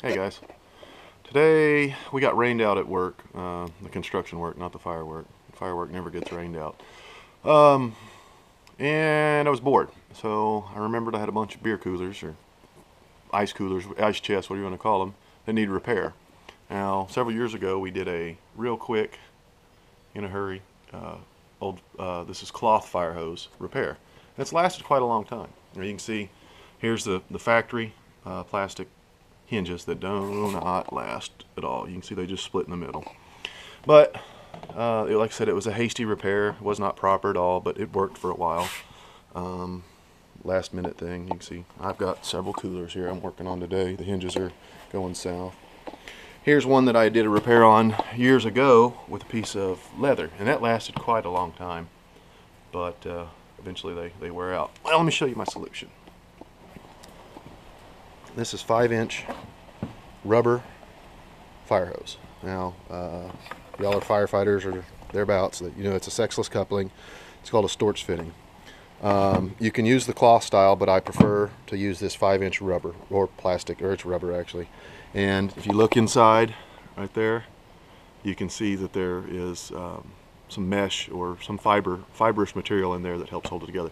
Hey guys. Today we got rained out at work, uh, the construction work, not the firework. Firework never gets rained out. Um, and I was bored, so I remembered I had a bunch of beer coolers or ice coolers, ice chests, whatever you want to call them, that need repair. Now, several years ago, we did a real quick, in a hurry, uh, old. Uh, this is cloth fire hose repair. And it's lasted quite a long time. Now you can see, here's the the factory uh, plastic hinges that do not last at all. You can see they just split in the middle. But uh, like I said, it was a hasty repair. It was not proper at all, but it worked for a while. Um, last minute thing. You can see I've got several coolers here I'm working on today. The hinges are going south. Here's one that I did a repair on years ago with a piece of leather, and that lasted quite a long time. But uh, eventually they, they wear out. Well, let me show you my solution. This is five inch rubber fire hose. Now, uh, y'all are firefighters or thereabouts, that you know it's a sexless coupling. It's called a Storz fitting. Um, you can use the cloth style, but I prefer to use this five inch rubber or plastic, or it's rubber actually. And if you look inside, right there, you can see that there is um, some mesh or some fiber, fibrous material in there that helps hold it together.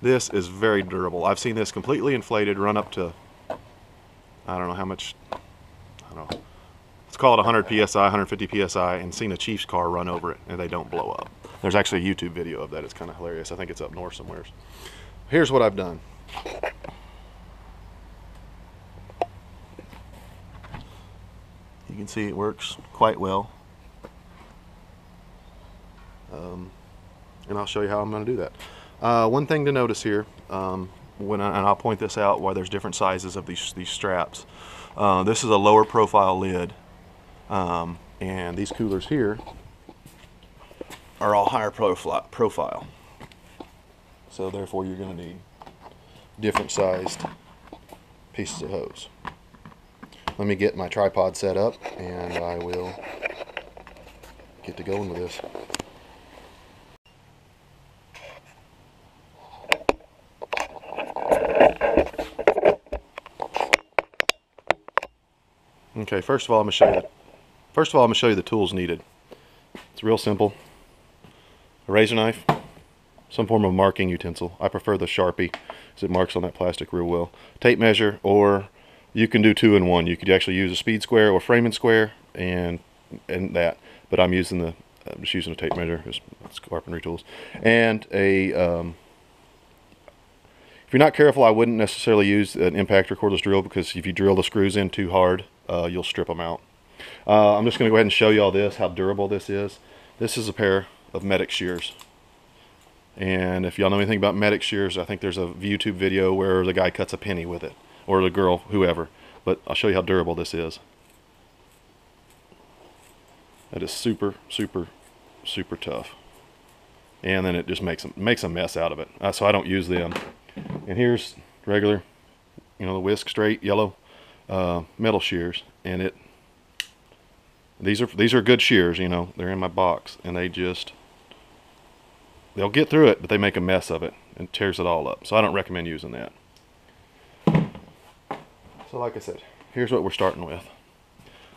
This is very durable. I've seen this completely inflated run up to I don't know how much, I don't know. Let's call it 100 psi, 150 psi, and seen a Chiefs car run over it, and they don't blow up. There's actually a YouTube video of that. It's kind of hilarious. I think it's up north somewhere. Here's what I've done. You can see it works quite well. Um, and I'll show you how I'm going to do that. Uh, one thing to notice here, um, when I, and I'll point this out why there's different sizes of these these straps. Uh, this is a lower profile lid, um, and these coolers here are all higher profile. profile. So therefore, you're going to need different sized pieces of hose. Let me get my tripod set up, and I will get to going with this. Okay, first of all, I'm gonna show you. The, first of all, I'm gonna show you the tools needed. It's real simple. A razor knife, some form of marking utensil. I prefer the Sharpie, because it marks on that plastic real well. Tape measure, or you can do two in one. You could actually use a speed square or framing square, and and that. But I'm using the I'm just using a tape measure. It's, it's carpentry tools, and a um, if you're not careful, I wouldn't necessarily use an impact or cordless drill because if you drill the screws in too hard, uh, you'll strip them out. Uh, I'm just going to go ahead and show you all this, how durable this is. This is a pair of Medic shears. And if y'all know anything about Medic shears, I think there's a YouTube video where the guy cuts a penny with it, or the girl, whoever. But I'll show you how durable this is. That is super, super, super tough. And then it just makes makes a mess out of it. Uh, so I don't use them. And here's regular, you know, the whisk straight yellow uh, metal shears, and it. These are these are good shears, you know. They're in my box, and they just they'll get through it, but they make a mess of it and tears it all up. So I don't recommend using that. So like I said, here's what we're starting with.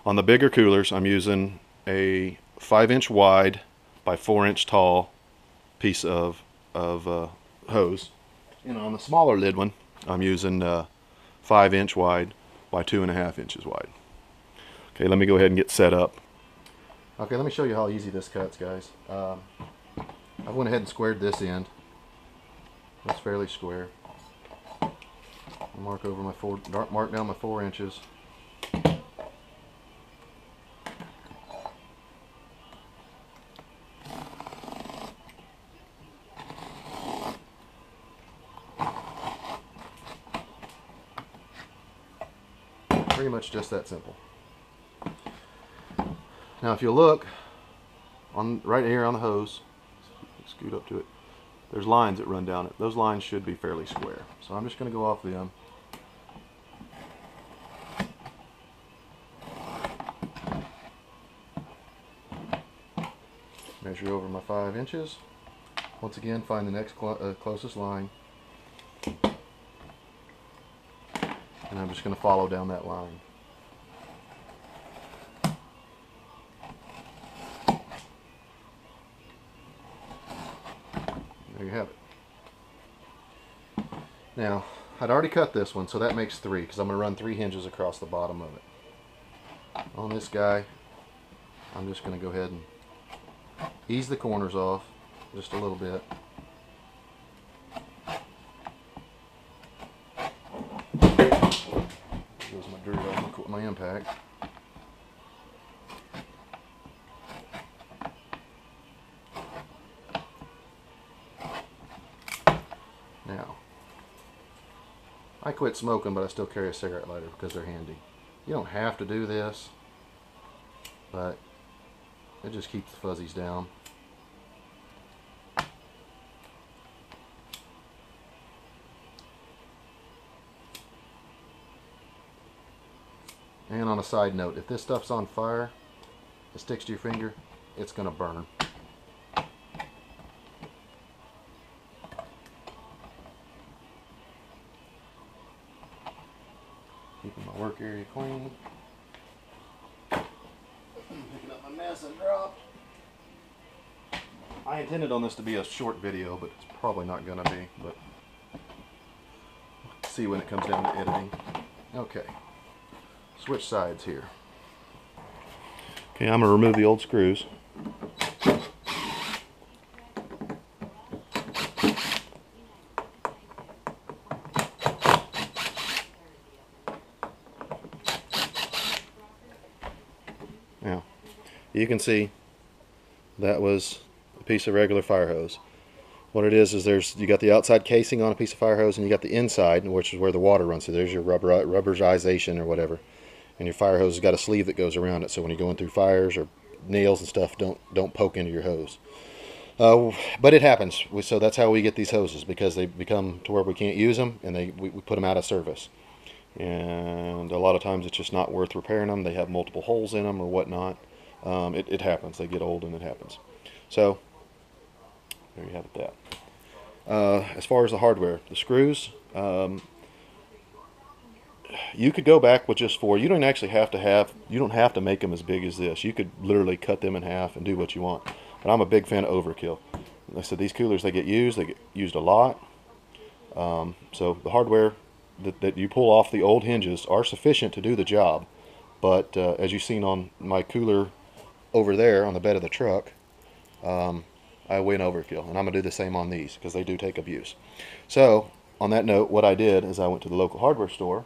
On the bigger coolers, I'm using a five inch wide by four inch tall piece of of uh, hose and on the smaller lid one, I'm using uh, five inch wide by two and a half inches wide. Okay, let me go ahead and get set up. Okay, let me show you how easy this cuts, guys. Um, I went ahead and squared this end. That's fairly square. Mark over my four, mark down my four inches. Much just that simple. Now if you look on right here on the hose, scoot up to it, there's lines that run down it. Those lines should be fairly square. So I'm just going to go off them. Measure over my five inches. Once again, find the next cl uh, closest line. and I'm just going to follow down that line. There you have it. Now, I'd already cut this one, so that makes three, because I'm going to run three hinges across the bottom of it. On this guy, I'm just going to go ahead and ease the corners off just a little bit. Goes my my, my impact. Quit smoking, but I still carry a cigarette lighter because they're handy. You don't have to do this, but it just keeps the fuzzies down. And on a side note, if this stuff's on fire, it sticks to your finger, it's going to burn. Keeping my work area clean. Picking up my mess and drop. I intended on this to be a short video, but it's probably not going to be. But see when it comes down to editing. Okay, switch sides here. Okay, I'm going to remove the old screws. Now, you can see that was a piece of regular fire hose. What it is is there's you got the outside casing on a piece of fire hose and you got the inside, which is where the water runs through. There's your rubber rubberization or whatever. And your fire hose has got a sleeve that goes around it, so when you're going through fires or nails and stuff, don't don't poke into your hose. Uh, but it happens, so that's how we get these hoses because they become to where we can't use them, and they we, we put them out of service and a lot of times it's just not worth repairing them. They have multiple holes in them or whatnot. Um, it, it, happens. They get old and it happens. So there you have it. That. Uh, as far as the hardware, the screws, um, you could go back with just four. You don't actually have to have. You don't have to make them as big as this. You could literally cut them in half and do what you want. But I'm a big fan of overkill. Like I said these coolers they get used. They get used a lot. Um, so the hardware that, that you pull off the old hinges are sufficient to do the job. But uh, as you've seen on my cooler over there on the bed of the truck, um, I went overkill. And I'm going to do the same on these because they do take abuse. So on that note, what I did is I went to the local hardware store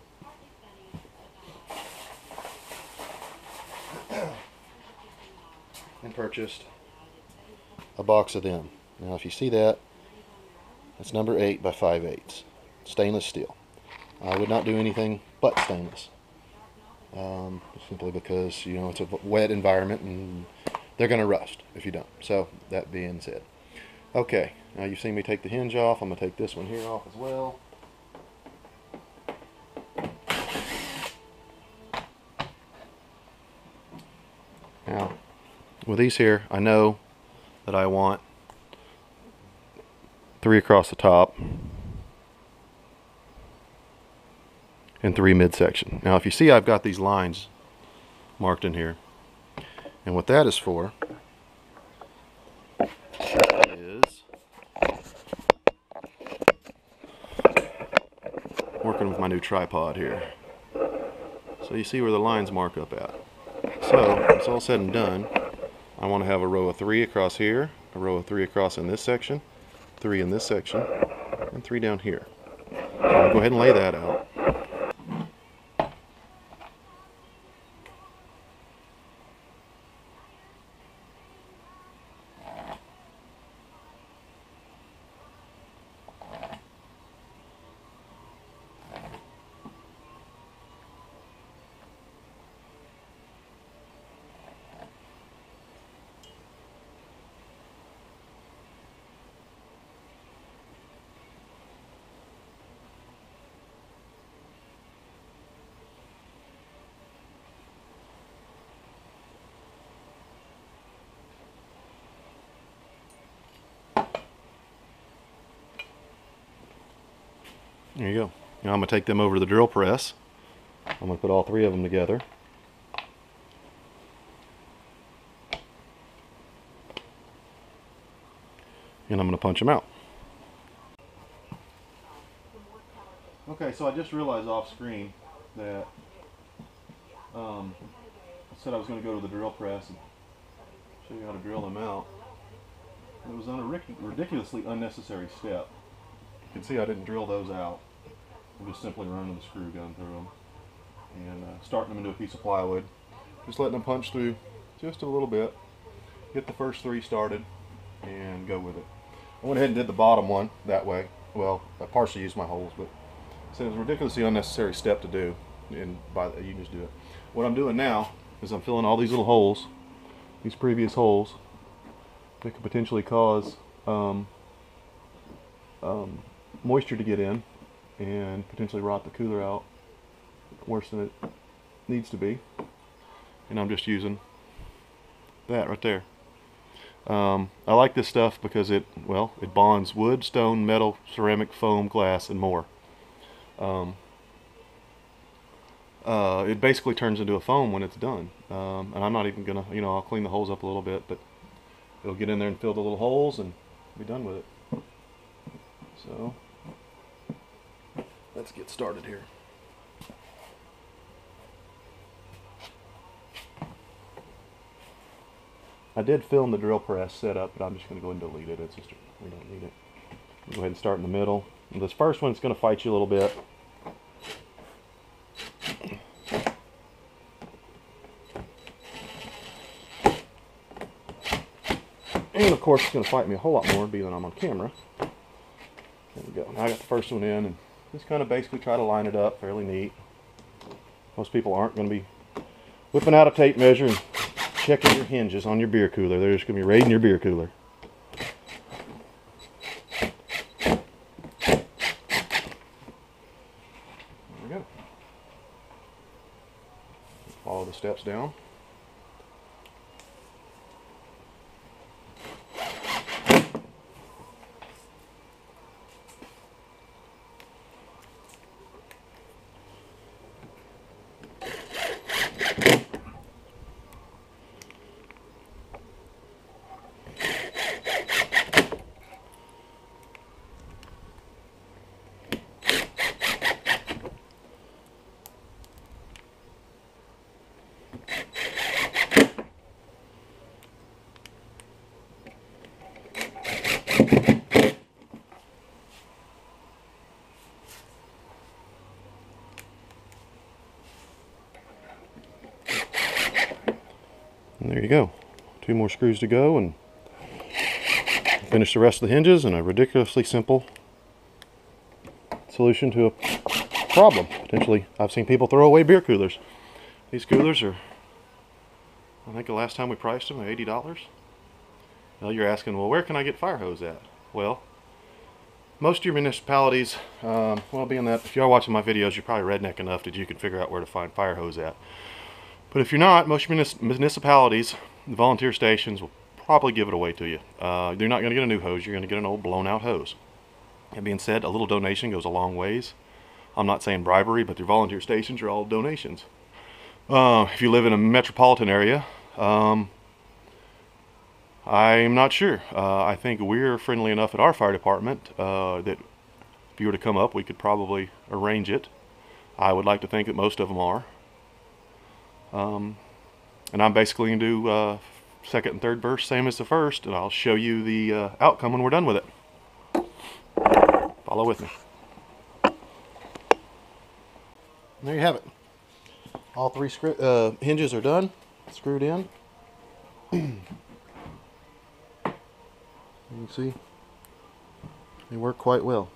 and purchased a box of them. Now if you see that, that's number 8 by 5 eighths, stainless steel. I would not do anything but stainless. Um, simply because, you know, it's a wet environment and they're going to rust if you don't. So, that being said. Okay, now you've seen me take the hinge off. I'm going to take this one here off as well. Now, with these here, I know that I want three across the top and three midsection. Now if you see I've got these lines marked in here and what that is for is working with my new tripod here. So you see where the lines mark up at. So it's all said and done. I want to have a row of three across here, a row of three across in this section, three in this section, and three down here. So I'll go ahead and lay that out. There you go. Now I'm going to take them over to the drill press. I'm going to put all three of them together. And I'm going to punch them out. Okay, so I just realized off screen that um, I said I was going to go to the drill press and show you how to drill them out. It was a ridiculously unnecessary step. You can see I didn't drill those out. I'm just simply running the screw gun through them and uh, starting them into a piece of plywood. Just letting them punch through just a little bit. Get the first three started and go with it. I went ahead and did the bottom one that way. Well, I partially used my holes, but so it was a ridiculously unnecessary step to do, and by the, you can just do it. What I'm doing now is I'm filling all these little holes, these previous holes, that could potentially cause um, um, moisture to get in and potentially rot the cooler out worse than it needs to be. And I'm just using that right there. Um, I like this stuff because it, well, it bonds wood, stone, metal, ceramic, foam, glass, and more. Um, uh, it basically turns into a foam when it's done. Um, and I'm not even gonna, you know, I'll clean the holes up a little bit, but it'll get in there and fill the little holes and be done with it. So, let's get started here. I did film the drill press setup, but I'm just going to go and delete it. It's just, we don't need it. Go ahead and start in the middle. This first one's going to fight you a little bit. And of course, it's going to fight me a whole lot more being that I'm on camera. There we go. Now I got the first one in and just kind of basically try to line it up fairly neat. Most people aren't going to be whipping out a tape measure and checking your hinges on your beer cooler. They're just going to be raiding your beer cooler. There we go. Follow the steps down. And there you go. Two more screws to go and finish the rest of the hinges and a ridiculously simple solution to a problem. Potentially, I've seen people throw away beer coolers. These coolers are, I think the last time we priced them, they're $80. Now you're asking, well, where can I get fire hose at? Well, most of your municipalities, um, well, being that if you are watching my videos, you're probably redneck enough that you can figure out where to find fire hose at. But if you're not, most municipalities, the volunteer stations will probably give it away to you. Uh, you're not going to get a new hose, you're going to get an old blown out hose. That being said, a little donation goes a long ways. I'm not saying bribery, but your volunteer stations are all donations. Uh, if you live in a metropolitan area, um, I'm not sure. Uh, I think we're friendly enough at our fire department uh, that if you were to come up, we could probably arrange it. I would like to think that most of them are. Um, and I'm basically going to do uh, second and third verse, same as the first, and I'll show you the uh, outcome when we're done with it. Follow with me. There you have it. All three uh, hinges are done, screwed in. you can see they work quite well.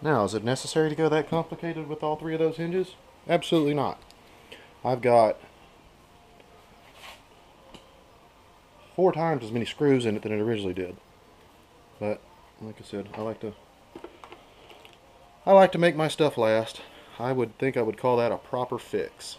Now, is it necessary to go that complicated with all three of those hinges? Absolutely not. I've got four times as many screws in it than it originally did. But like I said, I like to I like to make my stuff last. I would think I would call that a proper fix.